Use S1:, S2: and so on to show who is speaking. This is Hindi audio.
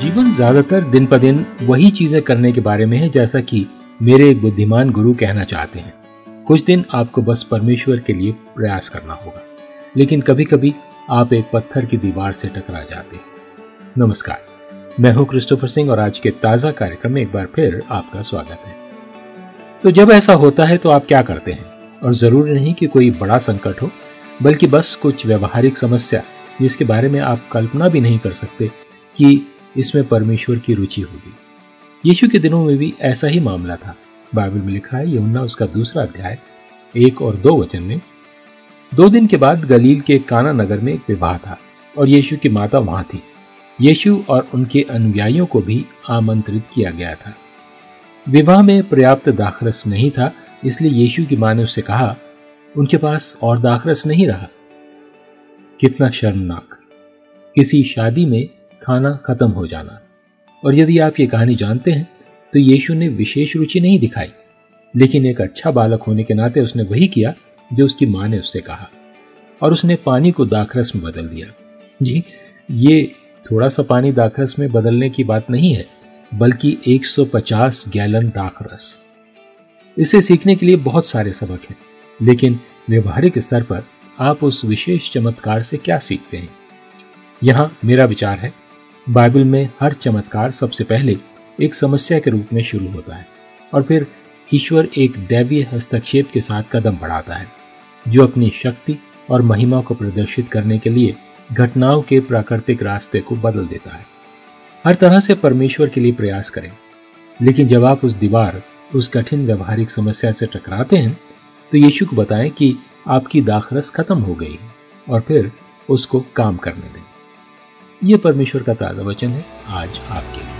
S1: जीवन ज़्यादातर दिन प दिन वही चीज़ें करने के बारे में है, जैसा कि मेरे एक बुद्धिमान गुरु कहना चाहते हैं। कुछ दिन आपको बस परमेश्वर के लिए प्रयास करना होगा, लेकिन कभी कभी आप एक पत्थर की दीवार से टकरा जाते हैं। नमस्कार, मैं हूँ क्रिस्टोफर सिंह और आज के ताज़ा कार्यक्रम में एक बार फिर आपका स्वागत है। तो जब ऐसा होता है तो आप क्या करते हैं? और ज़रूरी नहीं कि कोई बड़ा संकट हो, बल्कि बस कुछ व्यवहारिक समस्या जिसके बारे में आप कल्पना भी नहीं कर सकते कि इसमें परमेश्वर की रुचि होगी। यीशु के दिनों में भी ऐसा ही मामला था। बाइबल में लिखा है यमुना उसका दूसरा अध्याय, एक और दो वचन में, दो दिन के बाद गलील के काना नगर में एक विवाह था और यीशु की माता वहाँ थी। यीशु और उनके अनुयायियों को भी आमंत्रित किया गया था। विवाह में पर्याप्त दाखरस नहीं था, इसलिए यीशु की माँ ने उससे कहा, उनके पास और दाखरस नहीं रहा। कितना शर्मनाक। किसी शादी में खाना खत्म हो जाना। और यदि आप ये कहानी जानते हैं तो यीशु ने विशेष रुचि नहीं दिखाई। लेकिन एक अच्छा बालक होने के नाते उसने वही किया जो उसकी माँ ने उससे कहा। और उसने पानी को दाखरस में बदल दिया। जी, ये थोड़ा सा पानी दाखरस में बदलने की बात नहीं है, बल्कि 150 गैलन दाखरस। इसे सीखने के लिए बहुत सारे सबक हैं, लेकिन व्यवहारिक स्तर पर आप उस विशेष चमत्कार से क्या सीखते हैं? यहाँ मेरा विचार है बाइबल में हर चमत्कार सबसे पहले एक समस्या के रूप में शुरू होता है और फिर ईश्वर एक दैवीय हस्तक्षेप के साथ कदम बढ़ाता है, जो अपनी शक्ति और महिमा को प्रदर्शित करने के लिए घटनाओं के प्राकृतिक रास्ते को बदल देता है। हर तरह से परमेश्वर के लिए प्रयास करें, लेकिन जब आप उस दीवार, उस कठिन व्यवहारिक समस्या से टकराते हैं तो यीशु को बताएँ कि आपकी दाखरस खत्म हो गई और फिर उसको काम करने दें। यह परमेश्वर का ताज़ा वचन है। आज आपके लिए।